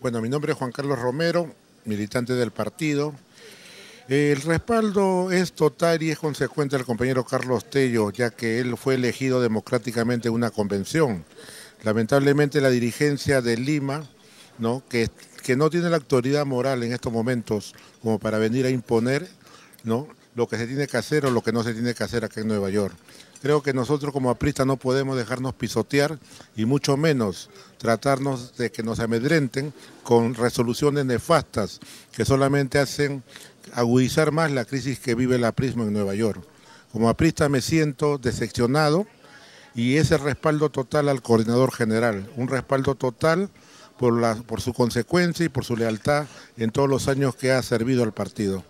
Bueno, mi nombre es Juan Carlos Romero, militante del partido. El respaldo es total y es consecuente al compañero Carlos Tello, ya que él fue elegido democráticamente en una convención. Lamentablemente la dirigencia de Lima, ¿no? Que, que no tiene la autoridad moral en estos momentos como para venir a imponer ¿no? Lo que se tiene que hacer o lo que no se tiene que hacer acá en Nueva York. Creo que nosotros como apristas no podemos dejarnos pisotear y mucho menos tratarnos de que nos amedrenten con resoluciones nefastas que solamente hacen agudizar más la crisis que vive la Prisma en Nueva York. Como aprista me siento decepcionado y ese respaldo total al coordinador general, un respaldo total por, la, por su consecuencia y por su lealtad en todos los años que ha servido al partido.